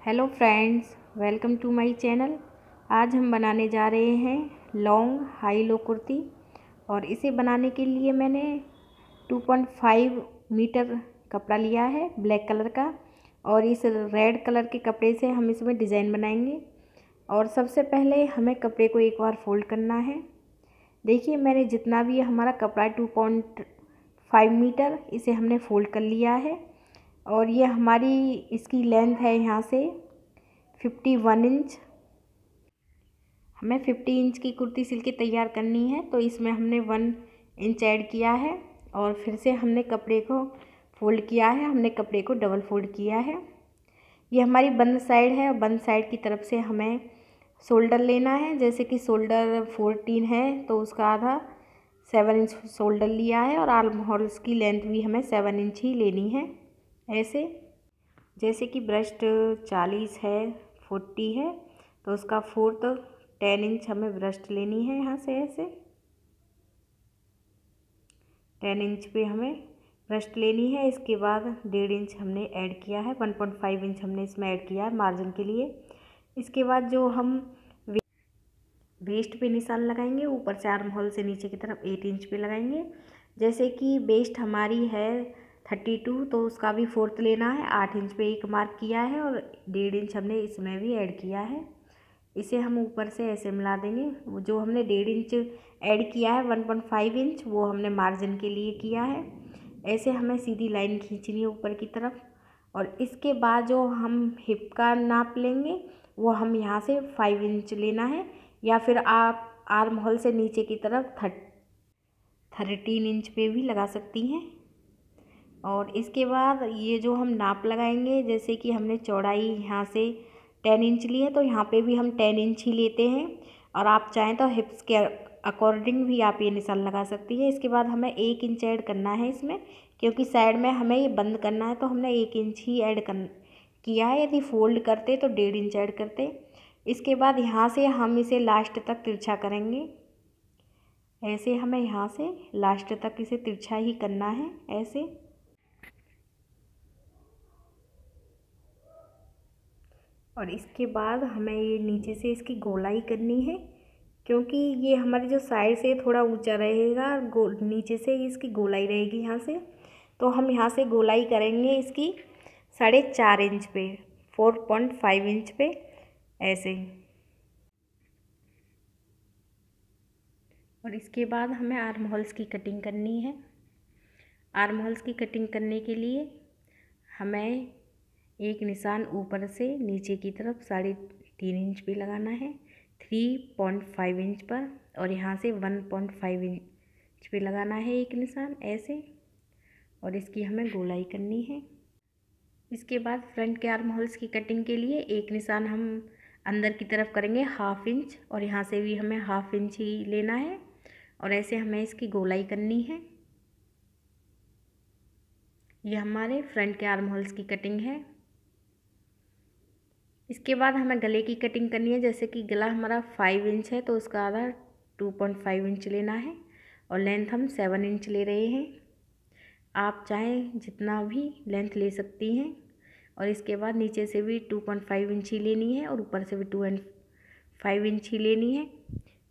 Hello friends, welcome to my channel. आज हम बनाने जा रहे हैं लॉन्ग हाई लो कुर्ती और इसे बनाने के लिए मैंने 2.5 मीटर कपड़ा लिया है ब्लैक कलर का और इस रेड कलर के कपड़े से हम इसमें डिज़ाइन बनाएँगे। और सबसे पहले हमें कपड़े को एक बार फोल्ड करना है। देखिए, मैंने जितना भी हमारा कपड़ा टू पॉइंट फाइव मीटर इसे हमने फोल्ड कर लिया है। और ये हमारी इसकी लेंथ है यहाँ से फिफ्टी वन इंच हमें फिफ्टी इंच की कुर्ती सिल के तैयार करनी है तो इसमें हमने वन इंच ऐड किया है और फिर से हमने कपड़े को फोल्ड किया है, हमने कपड़े को डबल फोल्ड किया है। ये हमारी बंद साइड है और बंद साइड की तरफ़ से हमें शोल्डर लेना है, जैसे कि शोल्डर फोर्टीन है तो उसका आधा सेवन इंच शोल्डर लिया है और आर्म हॉल्स की लेंथ भी हमें सेवन इंच ही लेनी है। ऐसे। जैसे कि ब्रस्ट चालीस है, फोर्टी है तो उसका फोर्थ टेन इंच हमें ब्रस्ट लेनी है यहाँ से ऐसे। टेन इंच पे हमें ब्रस्ट लेनी है, इसके बाद डेढ़ इंच हमने ऐड किया है, वन पॉइंट फाइव इंच हमने इसमें ऐड किया है मार्जिन के लिए। इसके बाद जो हम वेस्ट पे निशान लगाएँगे, ऊपर से आर्म होल से नीचे की तरफ़ एट इंच पे लगाएँगे। जैसे कि वेस्ट हमारी है थर्टी टू तो उसका भी फोर्थ लेना है। आठ इंच पे एक मार्क किया है और डेढ़ इंच हमने इसमें भी ऐड किया है। इसे हम ऊपर से ऐसे मिला देंगे। जो हमने डेढ़ इंच ऐड किया है, वन पॉइंट फाइव इंच, वो हमने मार्जिन के लिए किया है। ऐसे हमें सीधी लाइन खींचनी है ऊपर की तरफ़। और इसके बाद जो हम हिप का नाप लेंगे, वो हम यहाँ से फाइव इंच लेना है। या फिर आप आर्म होल से नीचे की तरफ़ थर्ट, थर्टीन इंच पे भी लगा सकती हैं। और इसके बाद ये जो हम नाप लगाएँगे, जैसे कि हमने चौड़ाई यहाँ से टेन इंच ली है तो यहाँ पे भी हम टेन इंच ही लेते हैं। और आप चाहें तो हिप्स के अकॉर्डिंग भी आप ये निशान लगा सकती है। इसके बाद हमें एक इंच ऐड करना है इसमें, क्योंकि साइड में हमें ये बंद करना है तो हमने एक इंच ही ऐड कर, किया है। यदि फोल्ड करते तो डेढ़ इंच ऐड करते। इसके बाद यहाँ से हम इसे लास्ट तक तिरछा करेंगे। ऐसे हमें यहाँ से लास्ट तक इसे तिरछा ही करना है, ऐसे। और इसके बाद हमें ये नीचे से इसकी गोलाई करनी है, क्योंकि ये हमारी जो साइड से थोड़ा ऊँचा रहेगा, गो, नीचे से इसकी गोलाई रहेगी यहाँ से। तो हम यहाँ से गोलाई करेंगे इसकी साढ़े चार इंच पे, फोर पॉइंट फाइव इंच पे, ऐसे। और इसके बाद हमें आर्म होल्स की कटिंग करनी है। आर्म होल्स की कटिंग करने के लिए हमें एक निशान ऊपर से नीचे की तरफ़ साढ़े तीन इंच पे लगाना है, थ्री पॉइंट फाइव इंच पर और यहाँ से वन पॉइंट फाइव इंच पे लगाना है एक निशान ऐसे और इसकी हमें गोलाई करनी है। इसके बाद फ्रंट के आर्म होल्स की कटिंग के लिए एक निशान हम अंदर की तरफ़ करेंगे हाफ़ इंच और यहाँ से भी हमें हाफ़ इंच ही लेना है और ऐसे हमें इसकी गोलाई करनी है। ये हमारे फ्रंट के आर्म होल्स की कटिंग है। इसके बाद हमें गले की कटिंग करनी है, जैसे कि गला हमारा फाइव इंच है तो उसका आधा टू पॉइंट फाइव इंच लेना है और लेंथ हम सेवन इंच ले रहे हैं। आप चाहें जितना भी लेंथ ले सकती हैं और इसके बाद नीचे से भी टू पॉइंट फाइव इंच ही लेनी है और ऊपर से भी टू एंड फाइव इंच ही लेनी है।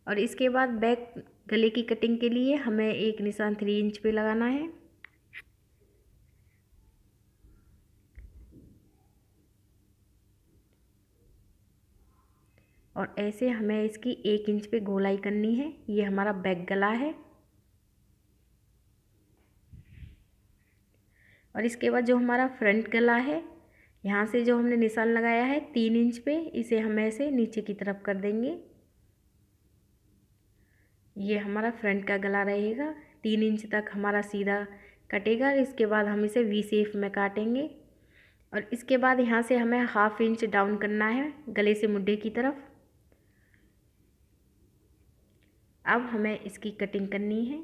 और इसके बाद बैक गले की कटिंग के लिए हमें एक निशान थ्री इंच पे लगाना है। और ऐसे हमें इसकी एक इंच पे गोलाई करनी है। ये हमारा बैक गला है। और इसके बाद जो हमारा फ्रंट गला है, यहाँ से जो हमने निशान लगाया है तीन इंच पे, इसे हम ऐसे नीचे की तरफ़ कर देंगे। ये हमारा फ्रंट का गला रहेगा। तीन इंच तक हमारा सीधा कटेगा। इसके बाद हम इसे वी सेफ़ में काटेंगे। और इसके बाद यहाँ से हमें हाफ़ इंच डाउन करना है, गले से मुड्ढे की तरफ़। अब हमें इसकी कटिंग करनी है।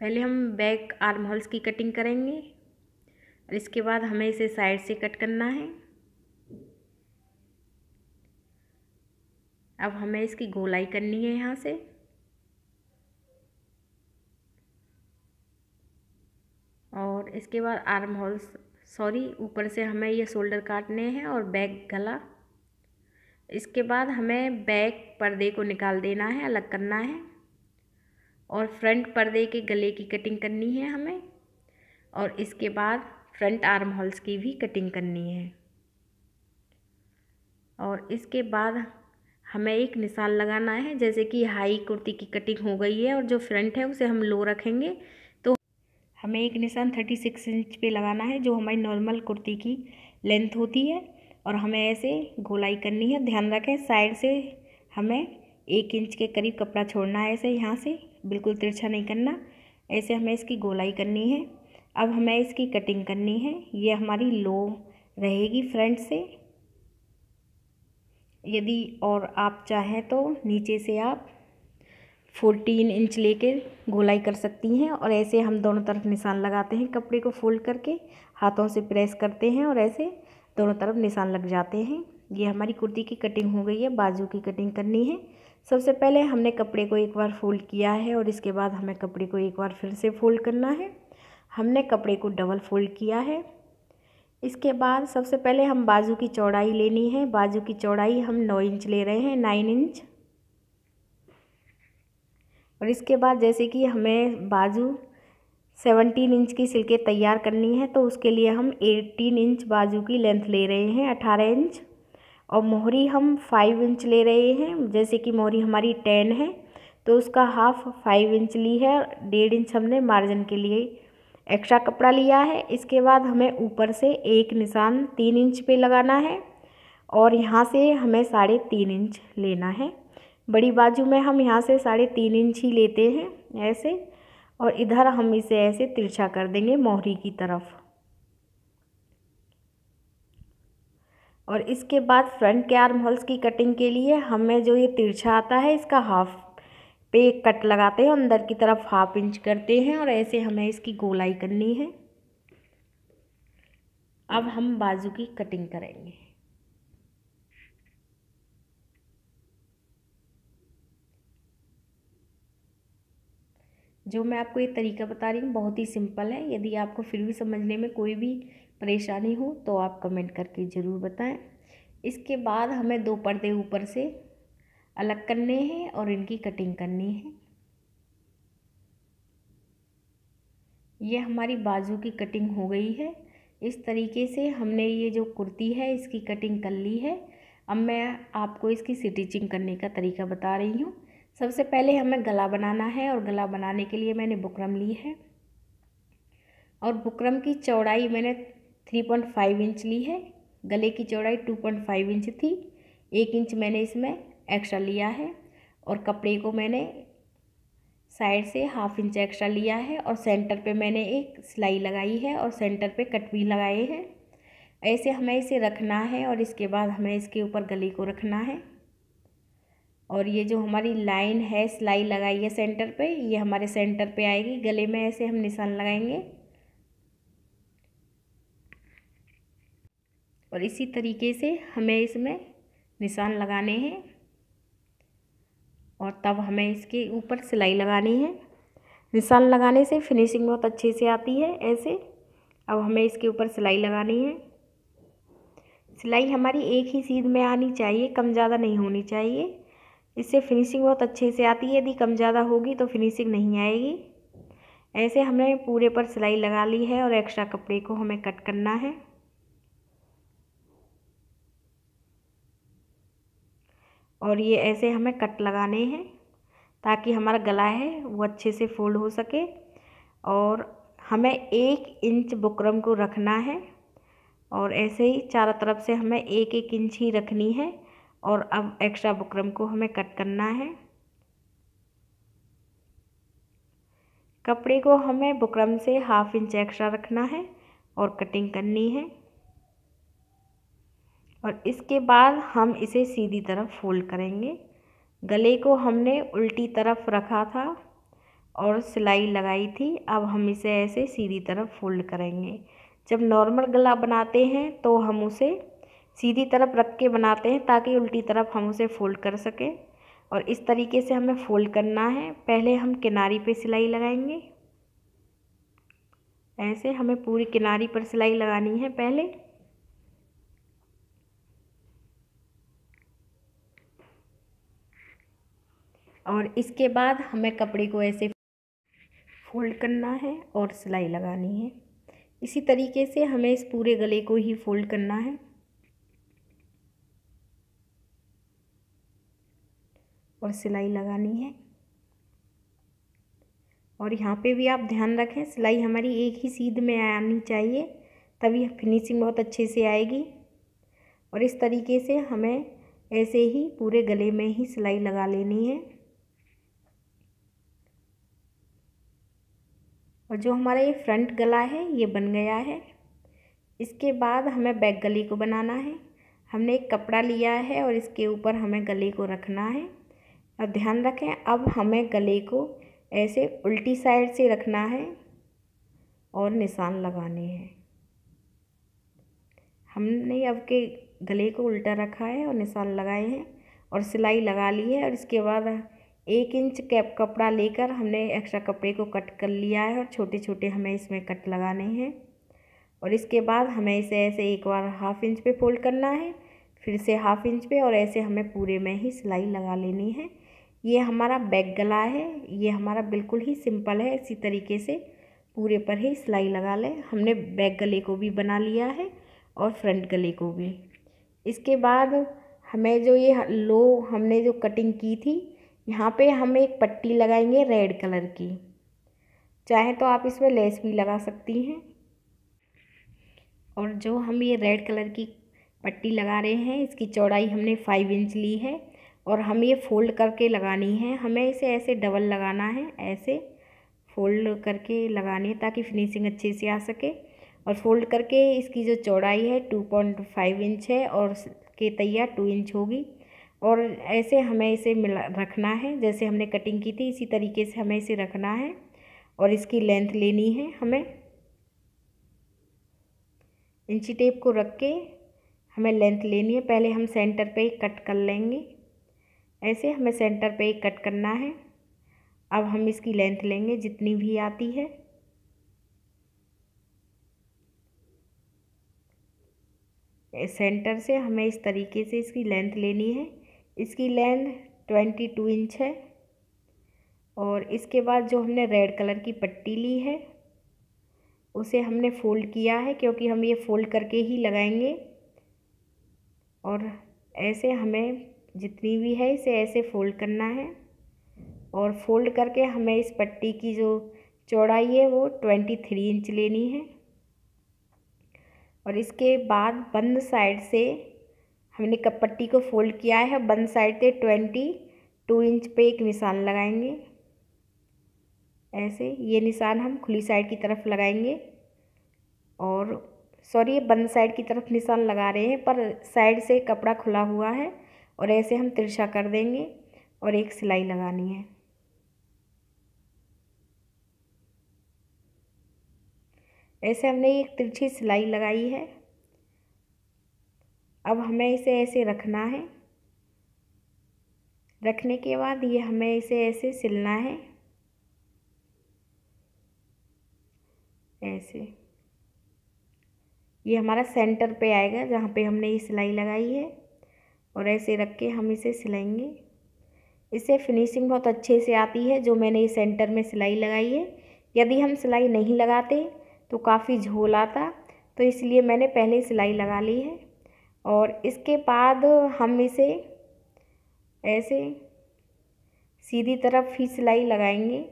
पहले हम बैक आर्म होल्स की कटिंग करेंगे और इसके बाद हमें इसे साइड से कट करना है। अब हमें इसकी गोलाई करनी है यहाँ से। और इसके बाद आर्म होल्स सॉरी ऊपर से हमें ये शोल्डर काटने हैं और बैक गला। इसके बाद हमें बैक पर्दे को निकाल देना है, अलग करना है और फ्रंट पर्दे के गले की कटिंग करनी है हमें और इसके बाद फ्रंट आर्म होल्स की भी कटिंग करनी है और इसके बाद हमें एक निशान लगाना है, जैसे कि हाई कुर्ती की कटिंग हो गई है और जो फ्रंट है उसे हम लो रखेंगे। तो हमें एक निशान थर्टी सिक्स इंच पे लगाना है, जो हमारी नॉर्मल कुर्ती की लेंथ होती है। और हमें ऐसे गोलाई करनी है। ध्यान रखें, साइड से हमें एक इंच के करीब कपड़ा छोड़ना है ऐसे, यहाँ से बिल्कुल तिरछा नहीं करना। ऐसे हमें इसकी गोलाई करनी है। अब हमें इसकी कटिंग करनी है। ये हमारी लो रहेगी फ्रंट से। यदि और आप चाहें तो नीचे से आप फोर्टीन इंच लेके गोलाई कर सकती हैं और ऐसे हम दोनों तरफ़ निशान लगाते हैं। कपड़े को फोल्ड करके हाथों से प्रेस करते हैं और ऐसे दोनों तरफ़ निशान लग जाते हैं। ये हमारी कुर्ती की कटिंग हो गई है, बाजू की कटिंग करनी है। सबसे पहले हमने कपड़े को एक बार फोल्ड किया है और इसके बाद हमें कपड़े को एक बार फिर से फोल्ड करना है। हमने कपड़े को डबल फोल्ड किया है। इसके बाद सबसे पहले हम बाजू की चौड़ाई लेनी है। बाजू की चौड़ाई हम नौ इंच ले रहे हैं, नाइन इंच। और इसके बाद जैसे कि हमें बाजू सेवनटीन इंच की सिल्के तैयार करनी है तो उसके लिए हम एटीन इंच बाजू की लेंथ ले रहे हैं, अठारह इंच। और मोहरी हम फाइव इंच ले रहे हैं, जैसे कि मोहरी हमारी टेन है तो उसका हाफ़ फाइव इंच ली है, डेढ़ इंच हमने मार्जिन के लिए एक्स्ट्रा कपड़ा लिया है। इसके बाद हमें ऊपर से एक निशान तीन इंच पे लगाना है, और यहाँ से हमें साढ़े तीन इंच लेना है। बड़ी बाजू में हम यहाँ से साढ़े तीन इंच ही लेते हैं, ऐसे। और इधर हम इसे ऐसे तिरछा कर देंगे मोहरी की तरफ़। और इसके बाद फ्रंट के आर्म होल्स की कटिंग के लिए हमें जो ये तिरछा आता है, इसका हाफ़ पे कट लगाते हैं, अंदर की तरफ़ हाफ़ इंच करते हैं और ऐसे हमें इसकी गोलाई करनी है। अब हम बाजू की कटिंग करेंगे। जो मैं आपको ये तरीका बता रही हूँ, बहुत ही सिंपल है। यदि आपको फिर भी समझने में कोई भी परेशानी हो तो आप कमेंट करके ज़रूर बताएँ। इसके बाद हमें दो पर्दे ऊपर से अलग करने हैं और इनकी कटिंग करनी है। ये हमारी बाजू की कटिंग हो गई है। इस तरीके से हमने ये जो कुर्ती है, इसकी कटिंग कर ली है। अब मैं आपको इसकी स्टिचिंग करने का तरीका बता रही हूँ। सबसे पहले हमें गला बनाना है और गला बनाने के लिए मैंने बुकरम ली है। और बुकरम की चौड़ाई मैंने थ्री पॉइंट फाइव इंच ली है। गले की चौड़ाई टू पॉइंट फाइव इंच थी। एक इंच मैंने इसमें एक्स्ट्रा लिया है और कपड़े को मैंने साइड से हाफ़ इंच एक्स्ट्रा लिया है और सेंटर पे मैंने एक सिलाई लगाई है और सेंटर पे कट भी लगाए हैं। ऐसे हमें इसे रखना है और इसके बाद हमें इसके ऊपर गले को रखना है। और ये जो हमारी लाइन है, सिलाई लगाई है सेंटर पे, ये हमारे सेंटर पे आएगी। गले में ऐसे हम निशान लगाएँगे। और इसी तरीके से हमें इसमें निशान लगाने हैं और तब हमें इसके ऊपर सिलाई लगानी है। निशान लगाने से फिनिशिंग बहुत अच्छे से आती है, ऐसे। अब हमें इसके ऊपर सिलाई लगानी है। सिलाई हमारी एक ही सीध में आनी चाहिए, कम ज़्यादा नहीं होनी चाहिए। इससे फिनिशिंग बहुत अच्छे से आती है। यदि कम ज़्यादा होगी तो फिनिशिंग नहीं आएगी। ऐसे हमने पूरे पर सिलाई लगा ली है और एक्स्ट्रा कपड़े को हमें कट करना है। और ये ऐसे हमें कट लगाने हैं ताकि हमारा गला है, वो अच्छे से फोल्ड हो सके। और हमें एक इंच बुकरम को रखना है। और ऐसे ही चारों तरफ़ से हमें एक एक इंच ही रखनी है। और अब एक्स्ट्रा बुकरम को हमें कट करना है। कपड़े को हमें बुकरम से हाफ़ इंच एक्स्ट्रा रखना है और कटिंग करनी है। और इसके बाद हम इसे सीधी तरफ़ फोल्ड करेंगे। गले को हमने उल्टी तरफ़ रखा था और सिलाई लगाई थी। अब हम इसे ऐसे सीधी तरफ़ फोल्ड करेंगे। जब नॉर्मल गला बनाते हैं तो हम उसे सीधी तरफ़ रख के बनाते हैं ताकि उल्टी तरफ़ हम उसे फोल्ड कर सकें। और इस तरीके से हमें फोल्ड करना है। पहले हम किनारी पे सिलाई लगाएँगे। ऐसे हमें पूरी किनारी पर सिलाई लगानी है पहले। और इसके बाद हमें कपड़े को ऐसे फोल्ड करना है और सिलाई लगानी है। इसी तरीके से हमें इस पूरे गले को ही फोल्ड करना है। और सिलाई लगानी है। और यहाँ पे भी आप ध्यान रखें, सिलाई हमारी एक ही सीध में आनी चाहिए, तभी फिनिशिंग बहुत अच्छे से आएगी। और इस तरीके से हमें ऐसे ही पूरे गले में ही सिलाई लगा लेनी है। और जो हमारा ये फ्रंट गला है, ये बन गया है। इसके बाद हमें बैक गले को बनाना है। हमने एक कपड़ा लिया है और इसके ऊपर हमें गले को रखना है। और ध्यान रखें, अब हमें गले को ऐसे उल्टी साइड से रखना है और निशान लगाने हैं। हमने अब के गले को उल्टा रखा है और निशान लगाए हैं और सिलाई लगा ली है और इसके बाद एक इंच कैप कपड़ा लेकर हमने एक्स्ट्रा कपड़े को कट कर लिया है और छोटे छोटे हमें इसमें कट लगाने हैं। और इसके बाद हमें इसे ऐसे एक बार हाफ़ इंच पे फोल्ड करना है, फिर से हाफ़ इंच पे और ऐसे हमें पूरे में ही सिलाई लगा लेनी है। ये हमारा बैक गला है, ये हमारा बिल्कुल ही सिंपल है, इसी तरीके से पूरे पर ही सिलाई लगा लें। हमने बैक गले को भी बना लिया है और फ्रंट गले को भी। इसके बाद हमें जो ये लो, हमने जो कटिंग की थी, यहाँ पे हम एक पट्टी लगाएँगे रेड कलर की। चाहे तो आप इसमें लेस भी लगा सकती हैं। और जो हम ये रेड कलर की पट्टी लगा रहे हैं, इसकी चौड़ाई हमने फाइव इंच ली है। और हम ये फ़ोल्ड करके लगानी है। हमें इसे ऐसे डबल लगाना है, ऐसे फ़ोल्ड करके लगानी है ताकि फिनिशिंग अच्छे से आ सके। और फ़ोल्ड करके इसकी जो चौड़ाई है टू पॉइंट फाइव इंच है और के तैयार टू इंच होगी। और ऐसे हमें इसे मिला, रखना है, जैसे हमने कटिंग की थी, इसी तरीके से हमें इसे रखना है और इसकी लेंथ लेनी है हमें। इंची टेप को रख के हमें लेंथ लेनी है। पहले हम सेंटर पे कट कर लेंगे। ऐसे हमें सेंटर पे कट करना है। अब हम इसकी लेंथ लेंगे जितनी भी आती है। सेंटर से हमें इस तरीके से इसकी लेंथ लेनी है। इसकी लेंथ ट्वेंटी टू इंच है। और इसके बाद जो हमने रेड कलर की पट्टी ली है, उसे हमने फ़ोल्ड किया है क्योंकि हम ये फ़ोल्ड करके ही लगाएँगे। और ऐसे हमें जितनी भी है, इसे ऐसे फ़ोल्ड करना है। और फ़ोल्ड करके हमें इस पट्टी की जो चौड़ाई है, वो ट्वेंटी थ्री इंच लेनी है। और इसके बाद बंद साइड से हमने कप पट्टी को फ़ोल्ड किया है। बंद साइड से ट्वेंटी टू इंच पे एक निशान लगाएँगे। ऐसे ये निशान हम खुली साइड की तरफ़ लगाएँगे। और सॉरी ये बंद साइड की तरफ़ निशान लगा रहे हैं, पर साइड से कपड़ा खुला हुआ है। और ऐसे हम तिरछा कर देंगे और एक सिलाई लगानी है। ऐसे हमने एक तिरछी सिलाई लगाई है। अब हमें इसे ऐसे रखना है। रखने के बाद ये हमें इसे ऐसे सिलना है। ऐसे। ये हमारा सेंटर पे आएगा जहाँ पे हमने ये सिलाई लगाई है। और ऐसे रख के हम इसे सिलाएँगे। इसे फिनिशिंग बहुत अच्छे से आती है, जो मैंने इस सेंटर में सिलाई लगाई है। यदि हम सिलाई नहीं लगाते तो काफ़ी झोल आता तो इसलिए मैंने पहले सिलाई लगा ली है। और इसके बाद हम इसे ऐसे सीधी तरफ़ ही सिलाई लगाएँगे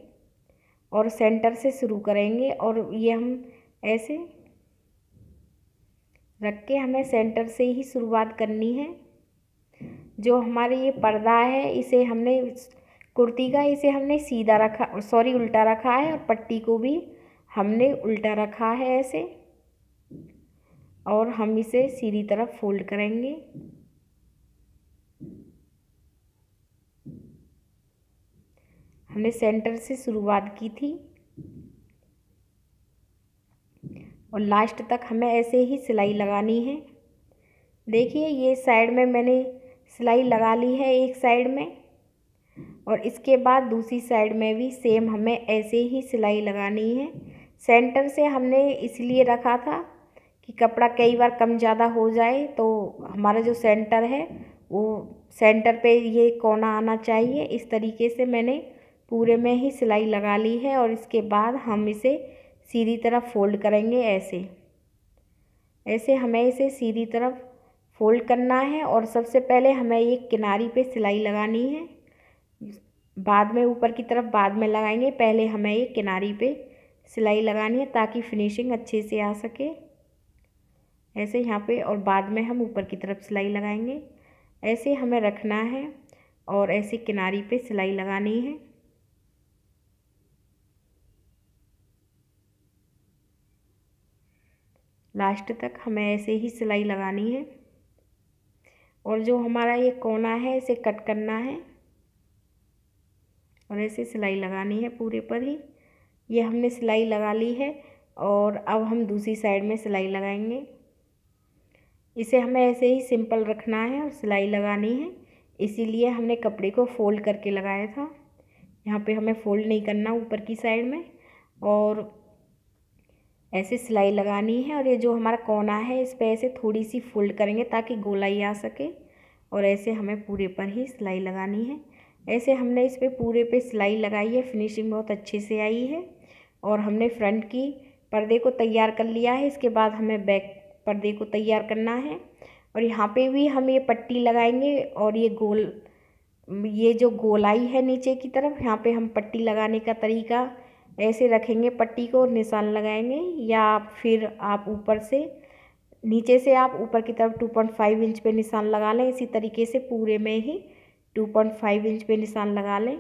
और सेंटर से शुरू करेंगे और ये हम ऐसे रख के हमें सेंटर से ही शुरुआत करनी है। जो हमारे ये पर्दा है, इसे हमने कुर्ती का, इसे हमने सीधा रखा, सॉरी, उल्टा रखा है और पट्टी को भी हमने उल्टा रखा है ऐसे। और हम इसे सीधी तरफ़ फोल्ड करेंगे। हमने सेंटर से शुरुआत की थी। और लास्ट तक हमें ऐसे ही सिलाई लगानी है। देखिए, ये साइड में मैंने सिलाई लगा ली है एक साइड में और इसके बाद दूसरी साइड में भी सेम हमें ऐसे ही सिलाई लगानी है। सेंटर से हमने इसलिए रखा था कि कपड़ा कई बार कम ज़्यादा हो जाए तो हमारा जो सेंटर है वो सेंटर पे ये कोना आना चाहिए। इस तरीके से मैंने पूरे में ही सिलाई लगा ली है और इसके बाद हम इसे सीधी तरफ़ फोल्ड करेंगे ऐसे। ऐसे हमें इसे सीधी तरफ़ फोल्ड करना है और सबसे पहले हमें एक किनारी पे सिलाई लगानी है। बाद में ऊपर की तरफ़ बाद में लगाएँगे। पहले हमें एक किनारी पे सिलाई लगानी है ताकि फिनिशिंग अच्छे से आ सके। ऐसे यहाँ पे और बाद में हम ऊपर की तरफ़ सिलाई लगाएँगे। ऐसे हमें रखना है और ऐसे किनारी पे सिलाई लगानी है। लास्ट तक हमें ऐसे ही सिलाई लगानी है। और जो हमारा ये कोना है, इसे कट करना है। और ऐसे सिलाई लगानी है पूरे पर ही। ये हमने सिलाई लगा ली है और अब हम दूसरी साइड में सिलाई लगाएँगे। इसे हमें ऐसे ही सिंपल रखना है और सिलाई लगानी है। इसीलिए हमने कपड़े को फोल्ड करके लगाया था। यहाँ पे हमें फोल्ड नहीं करना ऊपर की साइड में और ऐसे सिलाई लगानी है और ये जो हमारा कोना है, इस पर ऐसे थोड़ी सी फोल्ड करेंगे ताकि गोलाई आ सके। और ऐसे हमें पूरे पर ही सिलाई लगानी है। ऐसे हमने इस पर पूरे पे सिलाई लगाई है, फिनिशिंग बहुत अच्छे से आई है। और हमने फ्रंट की पर्दे को तैयार कर लिया है, इसके बाद हमें बैक पर्दे को तैयार करना है। और यहाँ पे भी हम ये पट्टी लगाएँगे और ये गोल, ये जो गोलाई है नीचे की तरफ़, यहाँ पे हम पट्टी लगाने का तरीका ऐसे रखेंगे, पट्टी को निशान लगाएँगे या फिर आप ऊपर से, नीचे से आप ऊपर की तरफ़ टू पॉइंट फाइव इंच पे निशान लगा लें। इसी तरीके से पूरे में ही टू पॉइंट फाइव इंच पे निशान लगा लें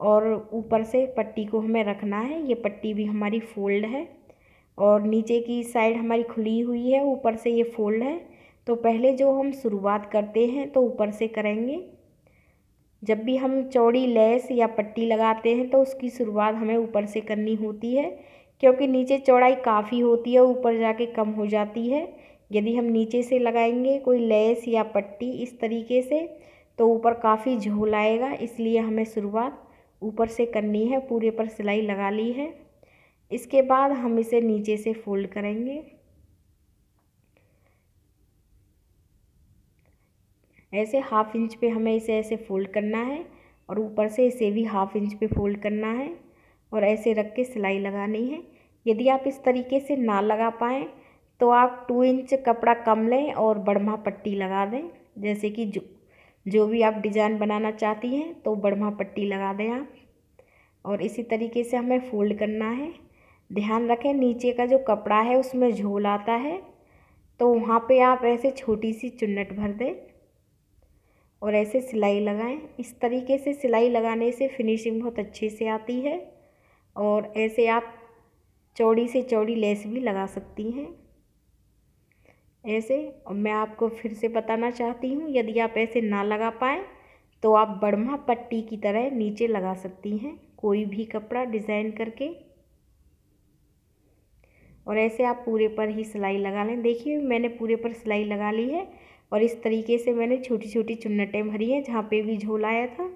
और ऊपर से पट्टी को हमें रखना है। ये पट्टी भी हमारी फोल्ड है और नीचे की साइड हमारी खुली हुई है, ऊपर से ये फोल्ड है। तो पहले जो हम शुरुआत करते हैं तो ऊपर से करेंगे। जब भी हम चौड़ी लेस या पट्टी लगाते हैं तो उसकी शुरुआत हमें ऊपर से करनी होती है, क्योंकि नीचे चौड़ाई काफ़ी होती है ऊपर जाके कम हो जाती है। यदि हम नीचे से लगाएँगे कोई लेस या पट्टी इस तरीके से तो ऊपर काफ़ी झोल आएगा, इसलिए हमें शुरुआत ऊपर से करनी है, पूरे पर सिलाई लगा ली है। इसके बाद हम इसे नीचे से फोल्ड करेंगे। ऐसे हाफ़ इंच पे हमें इसे ऐसे फोल्ड करना है और ऊपर से इसे भी हाफ़ इंच पे फोल्ड करना है और ऐसे रख के सिलाई लगानी है। यदि आप इस तरीके से ना लगा पाएँ तो आप टू इंच कपड़ा कम लें और बढ़मा पट्टी लगा दें। जैसे कि जो जो भी आप डिज़ाइन बनाना चाहती हैं तो बढ़मा पट्टी लगा दें आप। और इसी तरीके से हमें फोल्ड करना है। ध्यान रखें, नीचे का जो कपड़ा है, उसमें झोल आता है तो वहाँ पे आप ऐसे छोटी सी चुन्नट भर दें। और ऐसे सिलाई लगाएँ। इस तरीके से सिलाई लगाने से फिनिशिंग बहुत अच्छे से आती है और ऐसे आप चौड़ी से चौड़ी लेस भी लगा सकती हैं। ऐसे और मैं आपको फिर से बताना चाहती हूँ, यदि आप ऐसे ना लगा पाएँ तो आप बढ़मा पट्टी की तरह नीचे लगा सकती हैं, कोई भी कपड़ा डिज़ाइन करके। और ऐसे आप पूरे पर ही सिलाई लगा लें। देखिए, मैंने पूरे पर सिलाई लगा ली है और इस तरीके से मैंने छोटी छोटी चुन्नटें भरी हैं, जहाँ पे भी झोल आया था।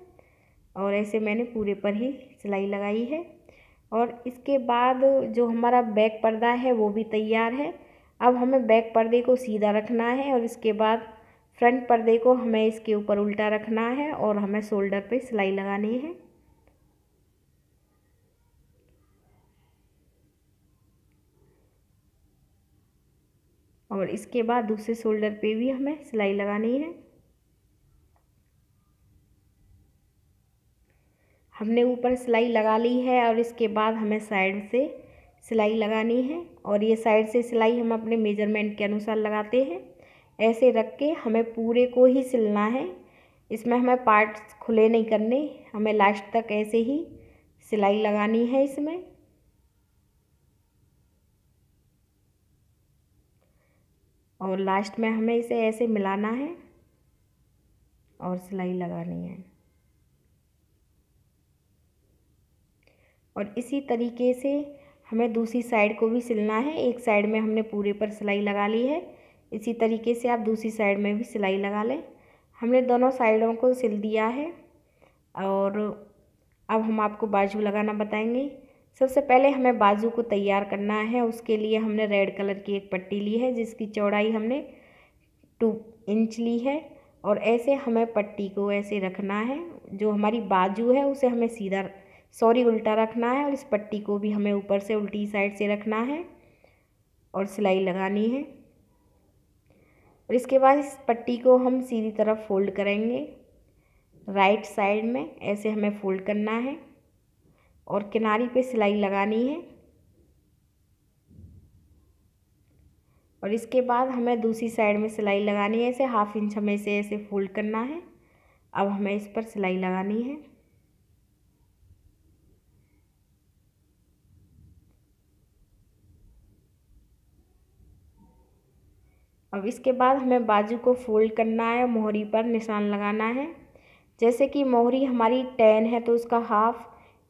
और ऐसे मैंने पूरे पर ही सिलाई लगाई है। और इसके बाद जो हमारा बैक पर्दा है, वो भी तैयार है। अब हमें बैक पर्दे को सीधा रखना है और इसके बाद फ्रंट पर्दे को हमें इसके ऊपर उल्टा रखना है और हमें शोल्डर पे सिलाई लगानी है। और इसके बाद दूसरे शोल्डर पे भी हमें सिलाई लगानी है। हमने ऊपर सिलाई लगा ली है और इसके बाद हमें साइड से सिलाई लगानी है और ये साइड से सिलाई हम अपने मेज़रमेंट के अनुसार लगाते हैं। ऐसे रख के हमें पूरे को ही सिलना है। इसमें हमें पार्ट्स खुले नहीं करने, हमें लास्ट तक ऐसे ही सिलाई लगानी है इसमें। और लास्ट में हमें इसे ऐसे मिलाना है और सिलाई लगानी है। और इसी तरीके से हमें दूसरी साइड को भी सिलना है। एक साइड में हमने पूरे पर सिलाई लगा ली है। इसी तरीके से आप दूसरी साइड में भी सिलाई लगा लें। हमने दोनों साइडों को सिल दिया है और अब हम आपको बाजू लगाना बताएँगे। सबसे पहले हमें बाजू को तैयार करना है। उसके लिए हमने रेड कलर की एक पट्टी ली है, जिसकी चौड़ाई हमने टू इंच ली है। और ऐसे हमें पट्टी को ऐसे रखना है। जो हमारी बाजू है, उसे हमें सीधा, सॉरी, उल्टा रखना है। और इस पट्टी को भी हमें ऊपर से उल्टी साइड से रखना है। और सिलाई लगानी है। और इसके बाद इस पट्टी को हम सीधी तरफ़ फोल्ड करेंगे। राइट साइड में ऐसे हमें फोल्ड करना है। और किनारी पे सिलाई लगानी है। और इसके बाद हमें दूसरी साइड में सिलाई लगानी है ऐसे हाफ़ इंच हमें इसे ऐसे फोल्ड करना है। अब हमें इस पर सिलाई लगानी है। अब इसके बाद हमें बाजू को फोल्ड करना है, मोहरी पर निशान लगाना है। जैसे कि मोहरी हमारी टेन है तो उसका हाफ़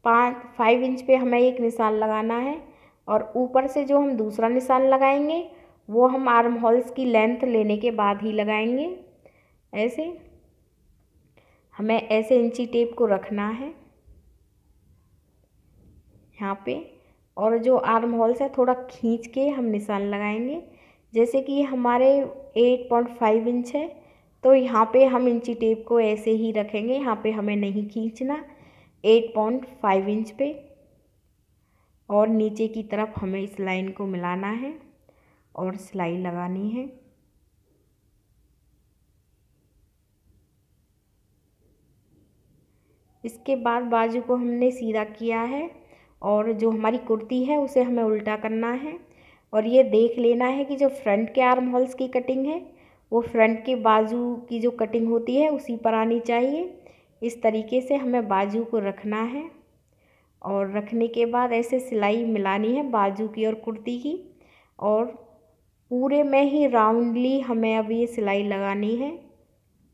पाँच फाइव इंच पे हमें एक निशान लगाना है और ऊपर से जो हम दूसरा निशान लगाएँगे, वो हम आर्म होल्स की लेंथ लेने के बाद ही लगाएँगे। ऐसे, हमें ऐसे इंची टेप को रखना है। यहाँ पे, और जो आर्म होल्स है, थोड़ा खींच के हम निशान लगाएँगे। जैसे कि हमारे एट पॉइंट फाइव इंच है तो यहाँ पे हम इंची टेप को ऐसे ही रखेंगे, यहाँ पे हमें नहीं खींचना। एट पॉइंट फाइव इंच पे। और नीचे की तरफ़ हमें इस लाइन को मिलाना है और सिलाई लगानी है। इसके बाद बाजू को हमने सीधा किया है और जो हमारी कुर्ती है उसे हमें उल्टा करना है। और ये देख लेना है कि जो फ्रंट के आर्म होल्स की कटिंग है, वो फ्रंट के बाजू की जो कटिंग होती है उसी पर आनी चाहिए। इस तरीके से हमें बाजू को रखना है और रखने के बाद ऐसे सिलाई मिलानी है बाजू की और कुर्ती की और पूरे में ही राउंडली हमें अब ये सिलाई लगानी है।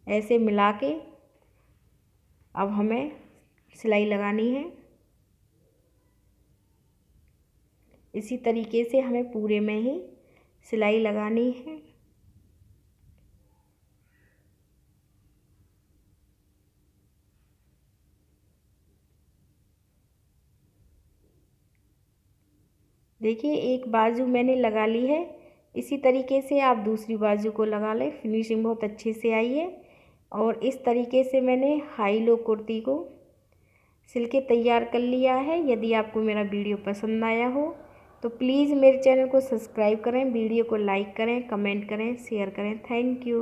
ऐसे मिला के अब हमें सिलाई लगानी है। इसी तरीके से हमें पूरे में ही सिलाई लगानी है। देखिए, एक बाजू मैंने लगा ली है। इसी तरीके से आप दूसरी बाजू को लगा लें। फिनिशिंग बहुत अच्छे से आई है और इस तरीके से मैंने हाई लो कुर्ती को सिल के तैयार कर लिया है। यदि आपको मेरा वीडियो पसंद आया हो तो प्लीज़ मेरे चैनल को सब्सक्राइब करें, वीडियो को लाइक करें, कमेंट करें, शेयर करें। Thank you.